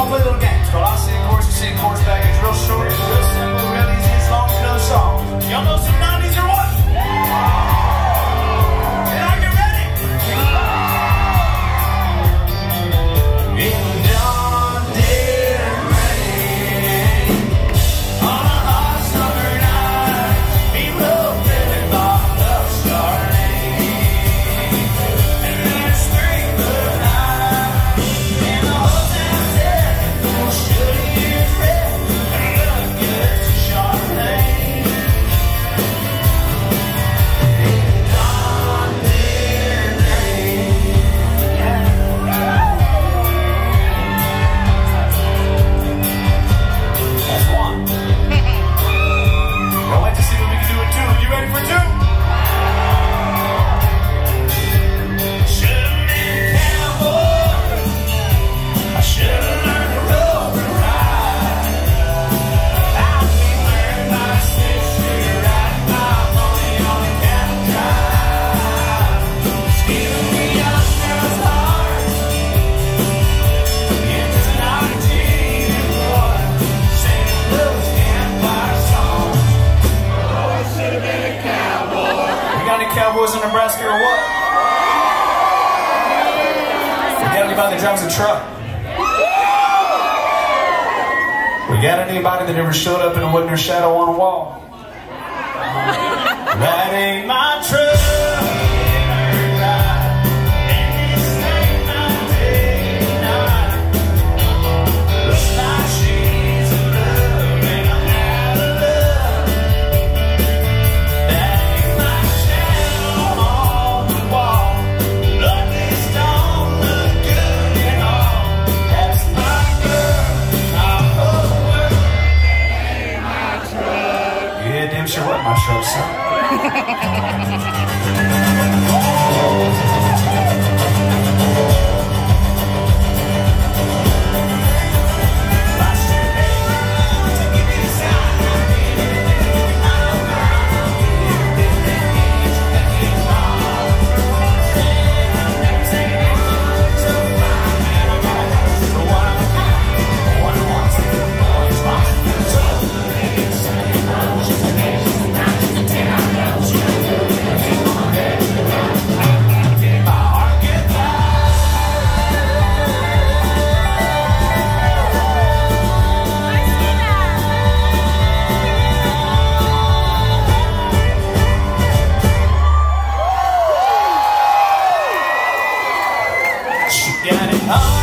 gonna play a little game. It's called I Sing Chorus, You Sing Chorus Back. It's real short, real simple, real easy, it's long, you know the song. Y'all know some Cowboys in Nebraska or what? We got anybody that drives a truck? We got anybody that ever showed up and it wasn't their shadow on a wall? That ain't my truck. Oh.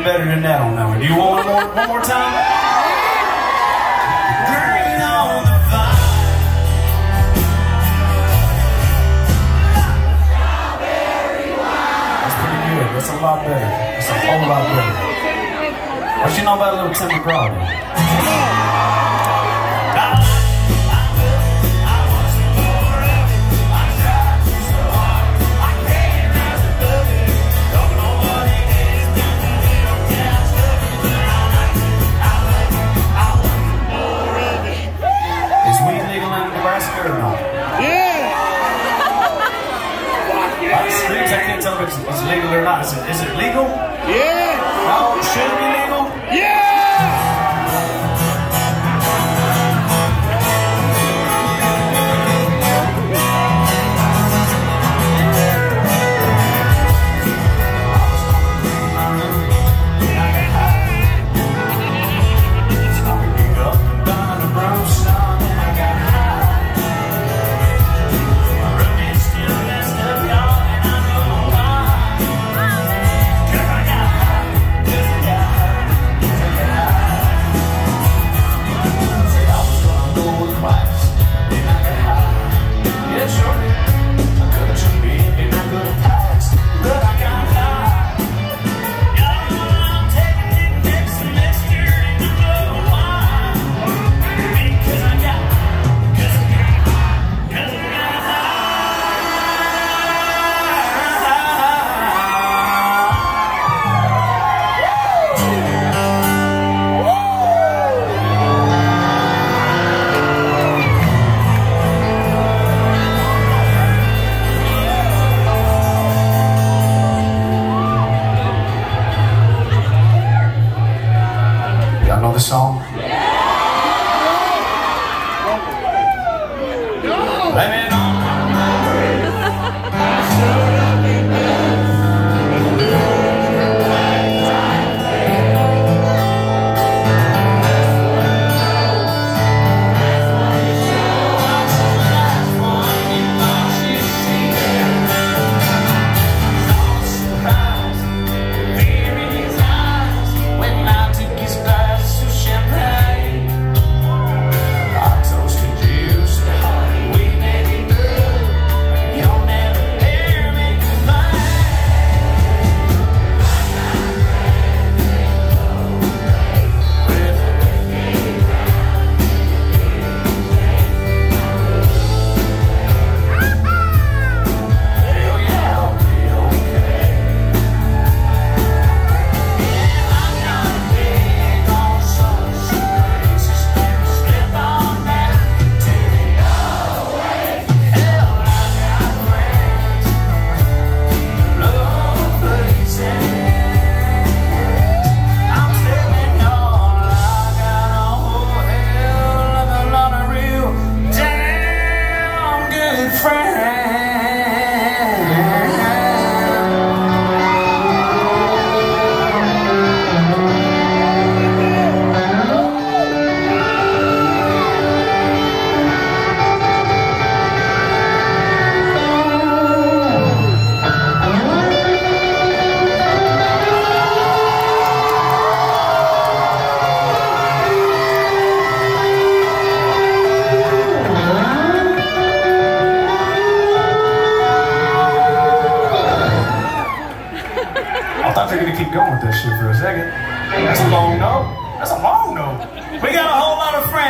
do better than that on that one. Do you want one more, one more time? That's a lot better. That's a whole lot better. What you know about a little Tim McGraw?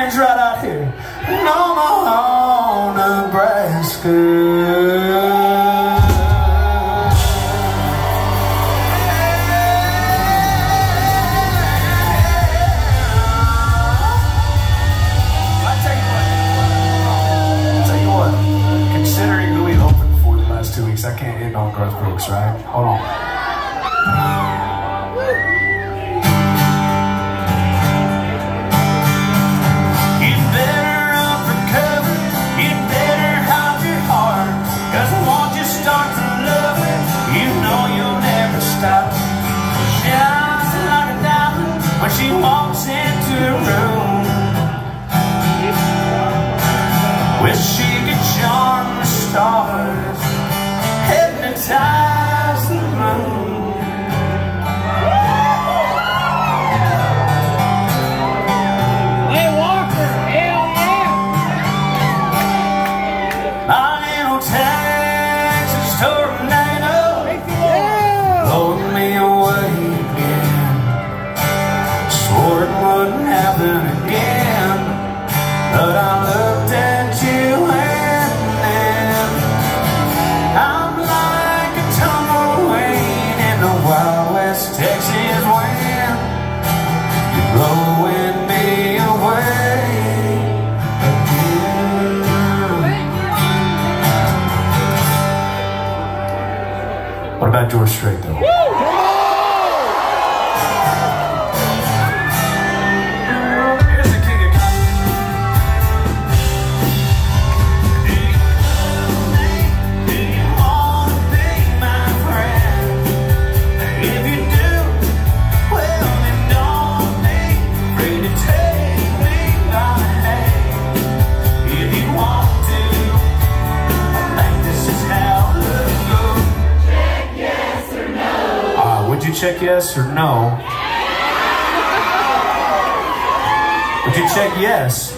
hands right out here. No more Nebraska. considering who we opened for the last two weeks, I can't end on Garth Brooks, right? Hold on. promise. that door straight though. check yes or no? Would you check yes?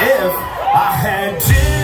If I had to?